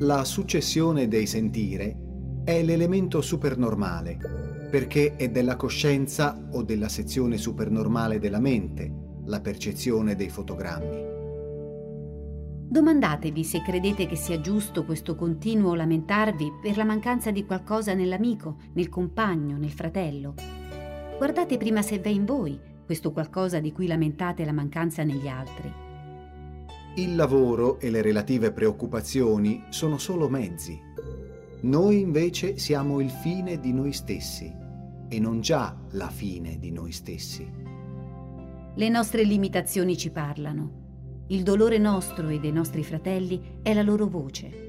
La successione dei sentire è l'elemento supernormale, perché è della coscienza o della sezione supernormale della mente, la percezione dei fotogrammi. Domandatevi se credete che sia giusto questo continuo lamentarvi per la mancanza di qualcosa nell'amico, nel compagno, nel fratello. Guardate prima se v'è in voi questo qualcosa di cui lamentate la mancanza negli altri. Il lavoro e le relative preoccupazioni sono solo mezzi. Noi invece siamo il fine di noi stessi e non già la fine di noi stessi. Le nostre limitazioni ci parlano il dolore nostro e dei nostri fratelli è la loro voce.